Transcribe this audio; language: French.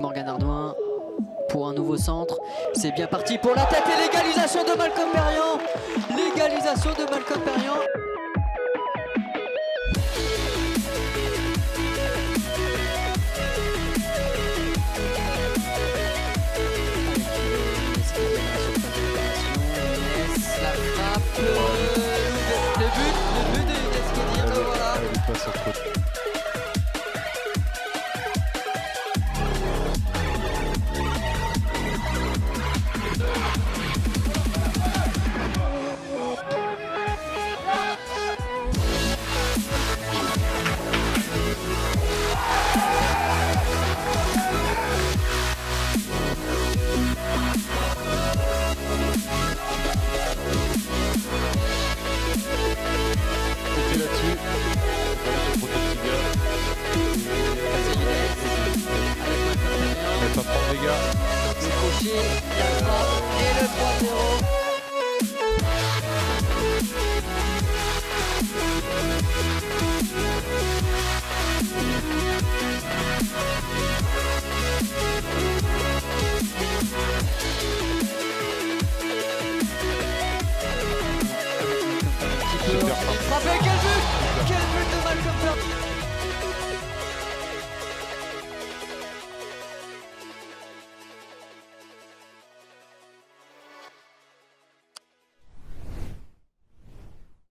Morgan Ardouin pour un nouveau centre. C'est bien parti pour la tête et l'égalisation de Malcolm Perriand. L'égalisation de Malcolm Perriand. Les gars. Le crochet, la frappe et le 3-0. Super frappe. Quel but Quel but de Malcolm Perriand